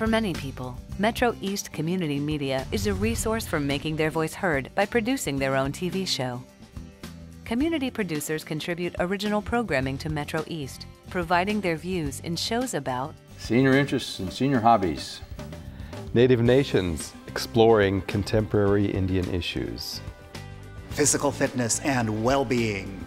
For many people, MetroEast Community Media is a resource for making their voice heard by producing their own TV show. Community producers contribute original programming to MetroEast, providing their views in shows about Senior interests and senior hobbies. Native nations exploring contemporary Indian issues. Physical fitness and well being.